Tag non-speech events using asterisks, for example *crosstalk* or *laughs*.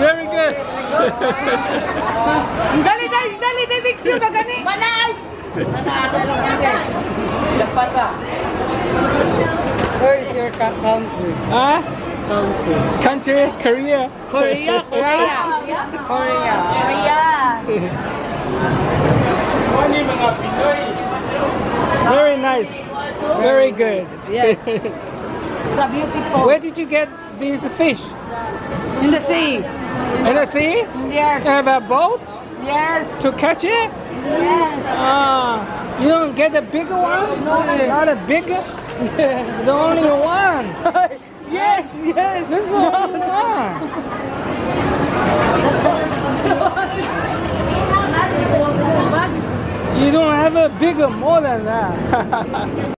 Very good. Dali, dali, dali, dali, picture ba gani? Manay! Where is your country? Huh? Country. Country, Korea. *laughs* Korea, Korea. Korea. Very nice. Very good. Yes. *laughs* It's a beautiful. Where did you get these fish? In the sea. In the sea? Yes. You Have a boat Yes. to catch it? Yes. Ah, you don't get the bigger one? No, not a bigger. There's only one. *laughs* Yes, yes. This is only *laughs* one. *laughs* You don't have a bigger more than that.